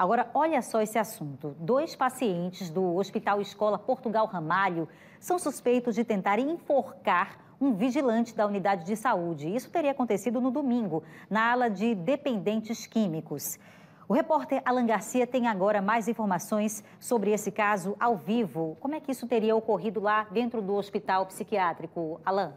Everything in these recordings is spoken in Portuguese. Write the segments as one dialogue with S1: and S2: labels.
S1: Agora, olha só esse assunto. Dois pacientes do Hospital Escola Portugal Ramalho são suspeitos de tentar enforcar um vigilante da unidade de saúde. Isso teria acontecido no domingo, na ala de dependentes químicos. O repórter Alan Garcia tem agora mais informações sobre esse caso ao vivo. Como é que isso teria ocorrido lá dentro do hospital psiquiátrico? Alan.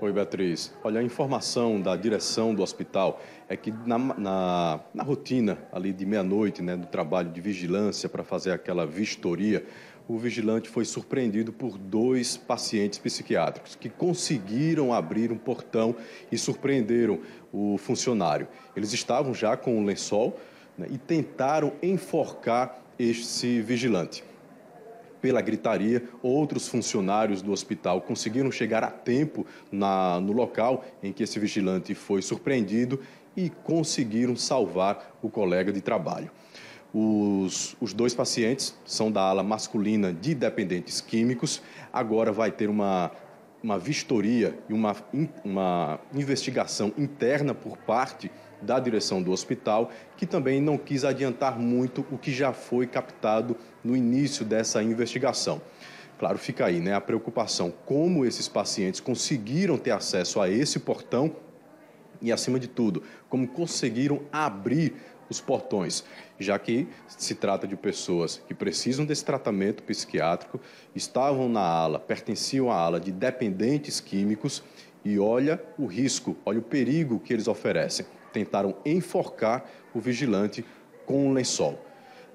S2: Oi, Beatriz. Olha, a informação da direção do hospital é que na, na, na rotina ali de meia-noite, né, do trabalho de vigilância para fazer aquela vistoria, o vigilante foi surpreendido por dois pacientes psiquiátricos que conseguiram abrir um portão e surpreenderam o funcionário. Eles estavam já com um lençol né, e tentaram enforcar este vigilante pela gritaria, outros funcionários do hospital conseguiram chegar a tempo na, no local em que esse vigilante foi surpreendido e conseguiram salvar o colega de trabalho. Os, os, dois pacientes são da ala masculina de dependentes químicos. Agora vai ter uma, uma vistoria e uma, uma investigação interna por parte da direção do hospital, que também não quis adiantar muito o que já foi captado no início dessa investigação. Claro, fica aí né, a preocupação como esses pacientes conseguiram ter acesso a esse portão e, acima de tudo, como conseguiram abrir os portões, já que se trata de pessoas que precisam desse tratamento psiquiátrico, estavam na ala, pertenciam à ala de dependentes químicos e olha o risco, olha o perigo que eles oferecem tentaram enforcar o vigilante com um lençol.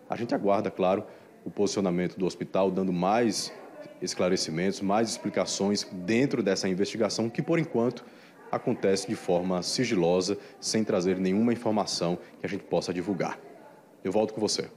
S2: A gente aguarda, claro, o posicionamento do hospital, dando mais esclarecimentos, mais explicações dentro dessa investigação, que por enquanto acontece de forma sigilosa, sem trazer nenhuma informação que a gente possa divulgar. Eu volto com você.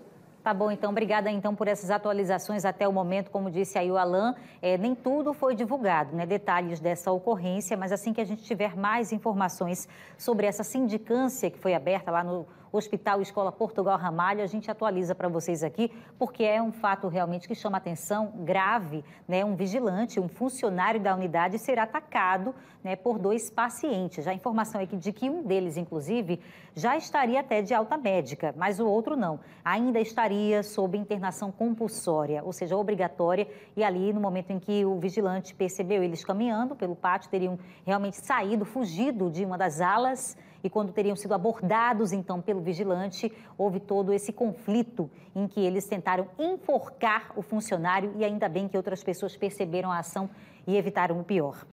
S1: Tá bom, então, obrigada então por essas atualizações até o momento, como disse aí o Alain, é, nem tudo foi divulgado, né, detalhes dessa ocorrência, mas assim que a gente tiver mais informações sobre essa sindicância que foi aberta lá no Hospital Escola Portugal Ramalho, a gente atualiza para vocês aqui, porque é um fato realmente que chama atenção, grave, né? Um vigilante, um funcionário da unidade será atacado né, por dois pacientes. Já a informação é de que um deles, inclusive, já estaria até de alta médica, mas o outro não. Ainda estaria sob internação compulsória, ou seja, obrigatória, e ali, no momento em que o vigilante percebeu eles caminhando pelo pátio, teriam realmente saído, fugido de uma das alas e quando teriam sido abordados então pelo vigilante, houve todo esse conflito em que eles tentaram enforcar o funcionário e ainda bem que outras pessoas perceberam a ação e evitaram o pior.